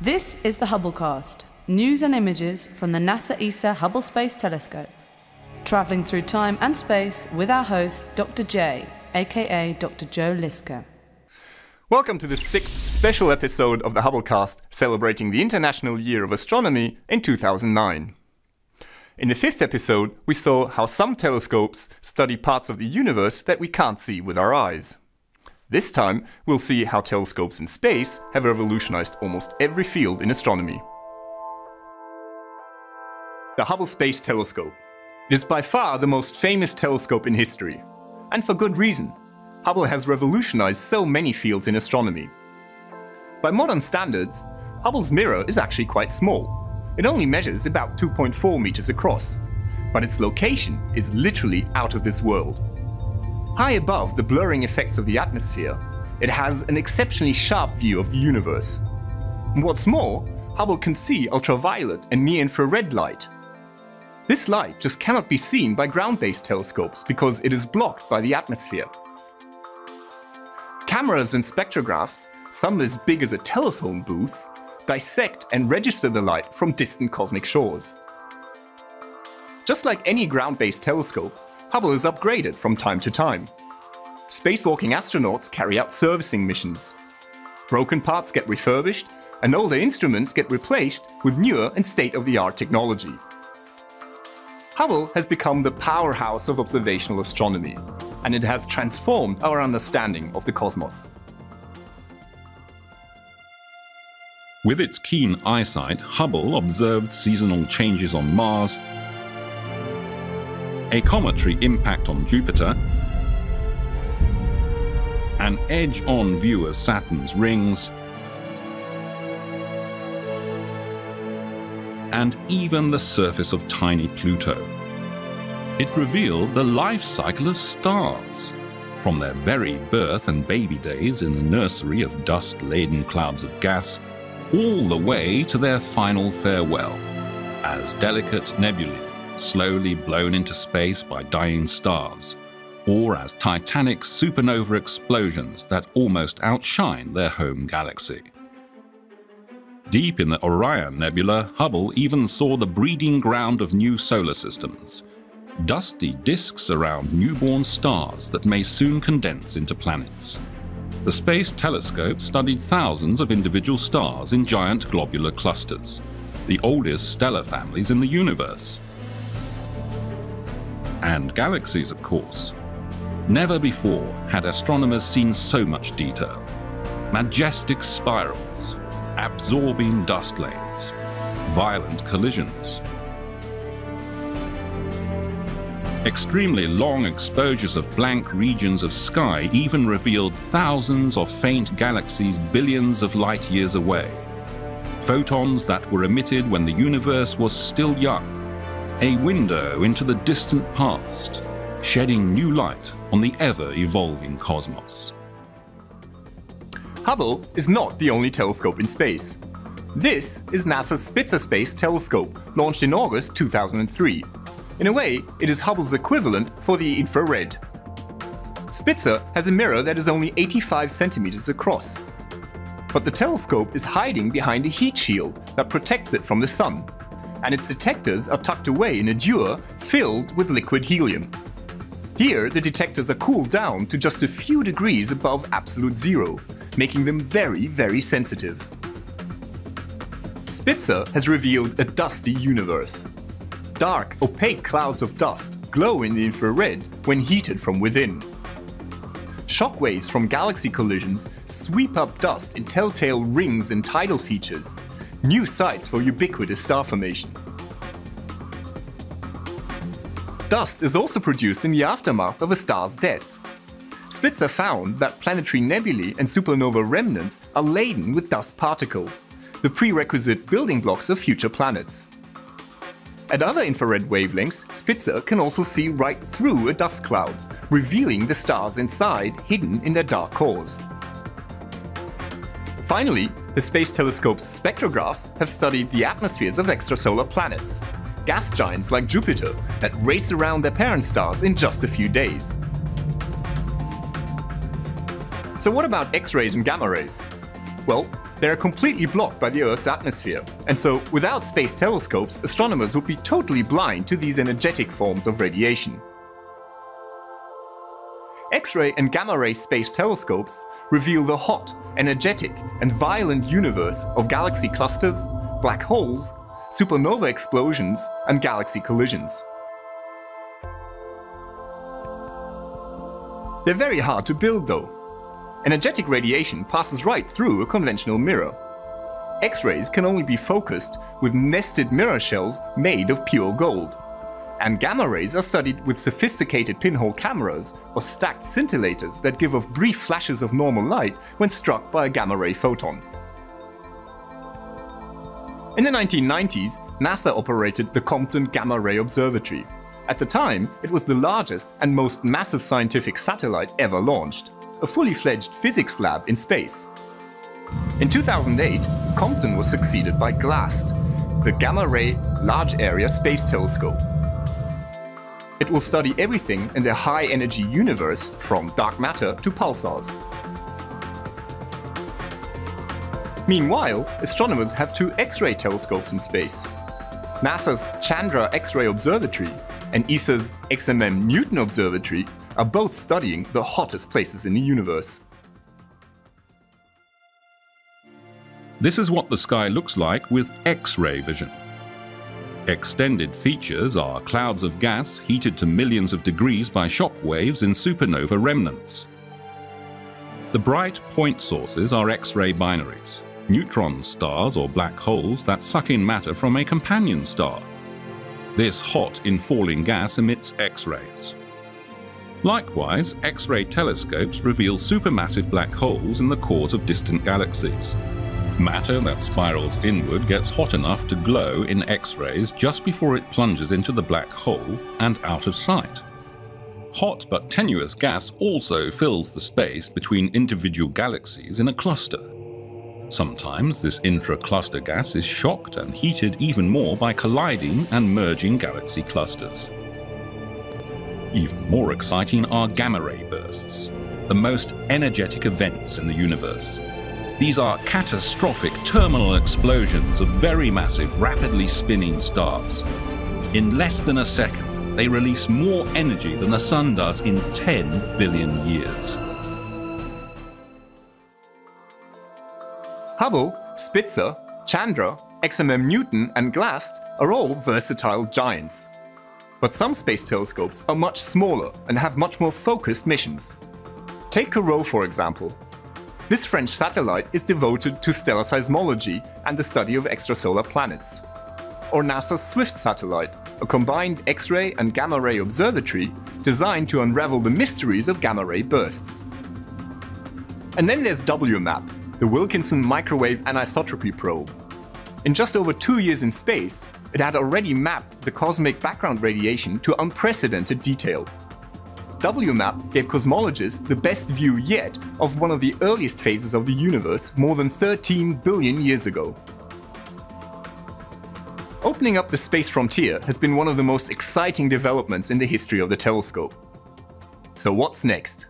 This is the Hubblecast, news and images from the NASA ESA Hubble Space Telescope. Traveling through time and space with our host, Dr. J, aka Dr. Joe Liske. Welcome to the sixth special episode of the Hubblecast celebrating the International Year of Astronomy in 2009. In the fifth episode, we saw how some telescopes study parts of the universe that we can't see with our eyes. This time, we'll see how telescopes in space have revolutionized almost every field in astronomy. The Hubble Space Telescope. It is by far the most famous telescope in history. And for good reason. Hubble has revolutionized so many fields in astronomy. By modern standards, Hubble's mirror is actually quite small. It only measures about 2.4 meters across, but its location is literally out of this world. High above the blurring effects of the atmosphere, it has an exceptionally sharp view of the universe. And what's more, Hubble can see ultraviolet and near infrared light. This light just cannot be seen by ground based telescopes because it is blocked by the atmosphere. Cameras and spectrographs, some as big as a telephone booth, dissect and register the light from distant cosmic shores. Just like any ground-based telescope, Hubble is upgraded from time to time. Spacewalking astronauts carry out servicing missions. Broken parts get refurbished, and older instruments get replaced with newer and state-of-the-art technology. Hubble has become the powerhouse of observational astronomy, and it has transformed our understanding of the cosmos. With its keen eyesight, Hubble observed seasonal changes on Mars, a cometary impact on Jupiter, an edge-on view of Saturn's rings, and even the surface of tiny Pluto. It revealed the life cycle of stars, from their very birth and baby days in the nursery of dust-laden clouds of gas all the way to their final farewell, as delicate nebulae slowly blown into space by dying stars, or as titanic supernova explosions that almost outshine their home galaxy. Deep in the Orion Nebula, Hubble even saw the breeding ground of new solar systems, dusty disks around newborn stars that may soon condense into planets. The Space Telescope studied thousands of individual stars in giant globular clusters, the oldest stellar families in the universe. And galaxies, of course. Never before had astronomers seen so much detail. Majestic spirals, absorbing dust lanes, violent collisions, Extremely long exposures of blank regions of sky even revealed thousands of faint galaxies billions of light years away. Photons that were emitted when the universe was still young. A window into the distant past, shedding new light on the ever evolving cosmos. Hubble is not the only telescope in space. This is NASA's Spitzer Space Telescope, launched in August 2003. In a way, it is Hubble's equivalent for the infrared. Spitzer has a mirror that is only 85 centimeters across. But the telescope is hiding behind a heat shield that protects it from the sun, and its detectors are tucked away in a dewar filled with liquid helium. Here, the detectors are cooled down to just a few degrees above absolute zero, making them very, very sensitive. Spitzer has revealed a dusty universe. Dark, opaque clouds of dust glow in the infrared when heated from within. Shockwaves from galaxy collisions sweep up dust in telltale rings and tidal features, new sites for ubiquitous star formation. Dust is also produced in the aftermath of a star's death. Spitzer found that planetary nebulae and supernova remnants are laden with dust particles, the prerequisite building blocks of future planets. At other infrared wavelengths, Spitzer can also see right through a dust cloud, revealing the stars inside hidden in their dark cores. Finally, the Space Telescope's spectrographs have studied the atmospheres of extrasolar planets, gas giants like Jupiter that race around their parent stars in just a few days. So what about X-rays and gamma rays? Well, They are completely blocked by the Earth's atmosphere, and so without space telescopes, astronomers would be totally blind to these energetic forms of radiation. X-ray and gamma-ray space telescopes reveal the hot, energetic, and violent universe of galaxy clusters, black holes, supernova explosions, and galaxy collisions. They're very hard to build though. Energetic radiation passes right through a conventional mirror. X-rays can only be focused with nested mirror shells made of pure gold. And gamma rays are studied with sophisticated pinhole cameras or stacked scintillators that give off brief flashes of normal light when struck by a gamma ray photon. In the 1990s, NASA operated the Compton Gamma Ray Observatory. At the time, it was the largest and most massive scientific satellite ever launched, a fully fledged physics lab in space. In 2008, Compton was succeeded by GLAST, the Gamma Ray Large Area Space Telescope. It will study everything in the high energy universe, from dark matter to pulsars. Meanwhile, astronomers have two X-ray telescopes in space. NASA's Chandra X-ray Observatory and ESA's XMM Newton Observatory are both studying the hottest places in the universe. This is what the sky looks like with X-ray vision. Extended features are clouds of gas heated to millions of degrees by shock waves in supernova remnants. The bright point sources are X-ray binaries, neutron stars or black holes that suck in matter from a companion star. This hot, infalling gas emits X-rays. Likewise, X-ray telescopes reveal supermassive black holes in the cores of distant galaxies. Matter that spirals inward gets hot enough to glow in X-rays just before it plunges into the black hole and out of sight. Hot but tenuous gas also fills the space between individual galaxies in a cluster. Sometimes this intra-cluster gas is shocked and heated even more by colliding and merging galaxy clusters. Even more exciting are gamma-ray bursts, the most energetic events in the universe. These are catastrophic terminal explosions of very massive, rapidly spinning stars. In less than a second, they release more energy than the Sun does in 10 billion years. Hubble, Spitzer, Chandra, XMM Newton, and GLAST are all versatile giants. But some space telescopes are much smaller and have much more focused missions. Take Corot, for example. This French satellite is devoted to stellar seismology and the study of extrasolar planets. Or NASA's SWIFT satellite, a combined X-ray and gamma-ray observatory designed to unravel the mysteries of gamma-ray bursts. And then there's WMAP, the Wilkinson Microwave Anisotropy Probe. In just over two years in space, it had already mapped the cosmic background radiation to unprecedented detail. WMAP gave cosmologists the best view yet of one of the earliest phases of the universe more than 13 billion years ago. Opening up the space frontier has been one of the most exciting developments in the history of the telescope. So what's next?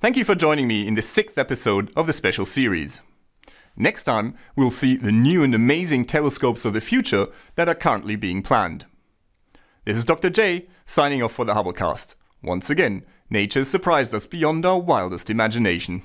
Thank you for joining me in the sixth episode of the special series. Next time, we'll see the new and amazing telescopes of the future that are currently being planned. This is Dr. J, signing off for the Hubblecast. Once again, nature has surprised us beyond our wildest imagination.